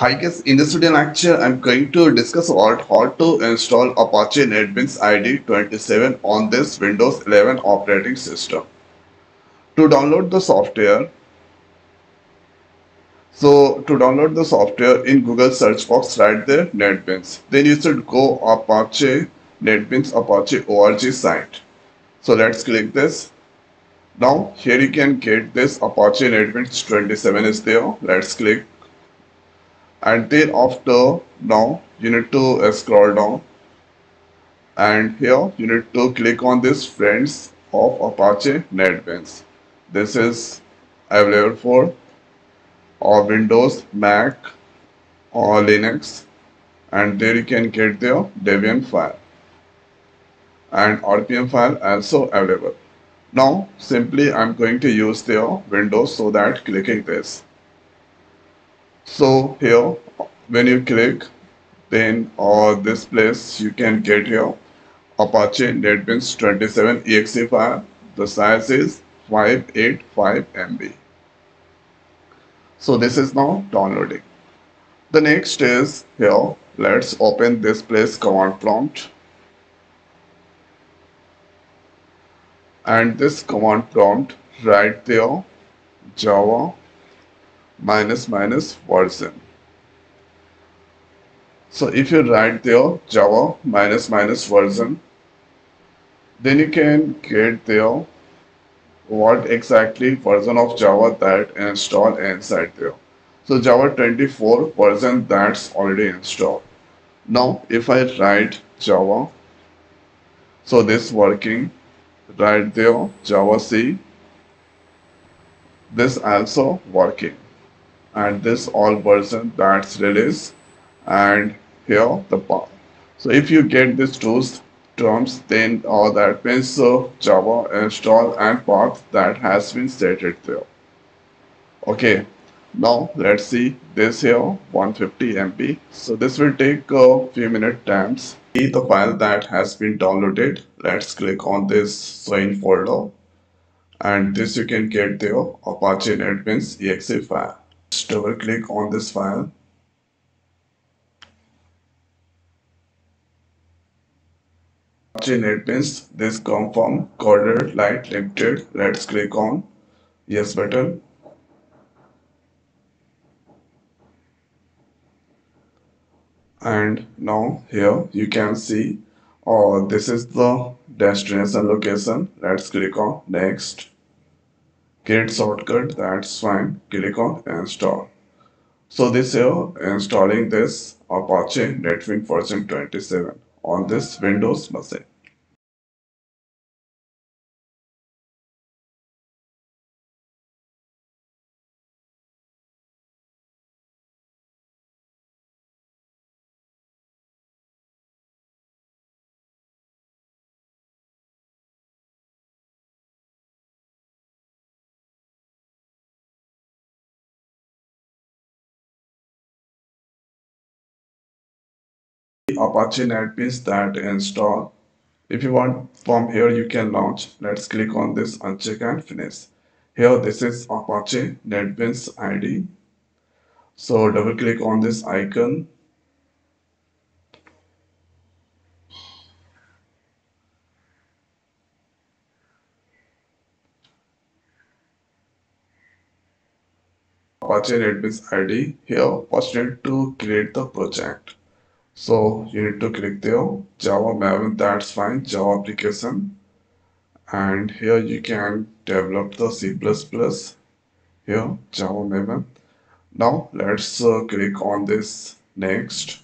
Hi guys, in this video lecture, I'm going to discuss about how to install Apache NetBeans ID 27 on this Windows 11 operating system. To download the software, so to download the software in Google search box, write there NetBeans. Then you should go Apache NetBeans Apache org site. So let's click this. Now here you can get this Apache NetBeans 27 is there. Let's click and then thereafter now you need to uh, scroll down. And here you need to click on this friends of apache netbeans this is available for or windows mac or linux. And there you can get their debian file. And rpm file also available. Now simply i'm going to use their windows so that clicking this so here when you click then or this place you can get here Apache NetBeans 27 exe file. The size is 585 MB so this is now downloading. The next is here let's open this place command prompt. And this command prompt right there java minus minus version. So if you write there java minus minus version, then you can get there what exactly version of java that installed inside there. So java 24 version that's already installed. Now if I write java, so this working right there javac, this also working and this all version that's released and here the path so if you get these two terms then uh, that means uh, java install and path that has been stated there. Okay now let's see this here 150 mb so this will take a few minute times. See the file that has been downloaded. Let's click on this swing folder. And this you can get there apache netbeans exe file double click on this file Apache NetBeans this confirm Codelerity Limited let's click on yes button and now here you can see oh this is the destination location let's click on next Get shortcut that's fine. Click on install. So this here installing this apache netbeans version 27 on this windows machine Apache NetBeans that install. If you want from here you can launch. Let's click on this uncheck and finish. Here this is Apache NetBeans ID. So double click on this icon. Apache NetBeans ID. Here first need to create the project. So you need to click there Java Maven that's fine. Java application. And here you can develop the C++ here Java Maven. Now let's uh, click on this next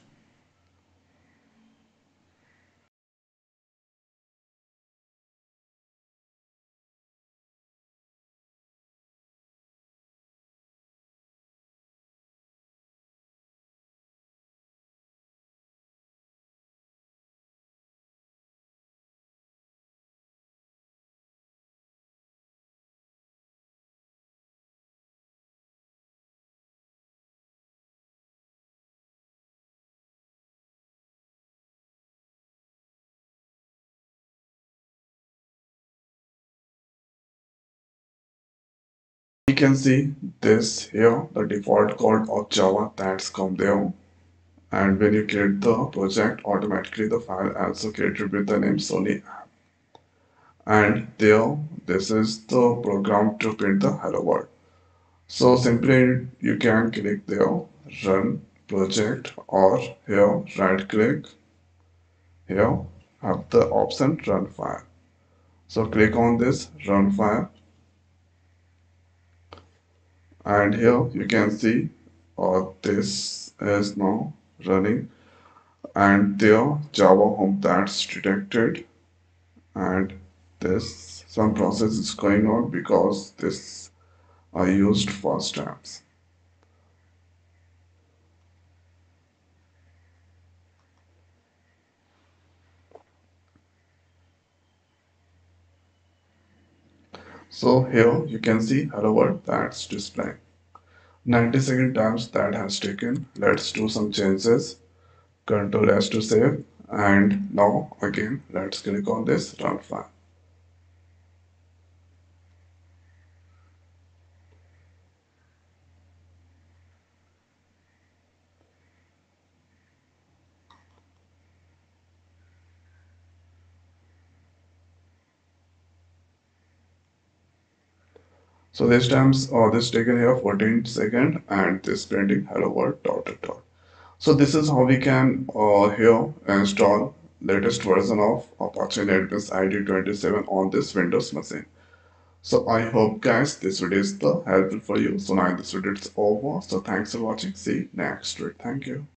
you can see this here, the default code of Java that's come there. And when you create the project, automatically the file also created with the name Sony. And there, this is the program to print the hello world. So simply you can click there, run project or here right click, here have the option run file. So click on this run file and here you can see uh, this is now running. And there java home that's detected and this some process is going on because this I used first times So here you can see hello world that's displaying. 90 second times that has taken. Let's do some changes. Control S to save and now again let's click on this run file. So this times or uh, this taken here 14 second and this printing hello world dot dot dot. So this is how we can uh, here install latest version of Apache NetBeans ID 27 on this Windows machine. So I hope guys this video is the helpful for you. So now this video is over. So thanks for watching. See you next week. Thank you.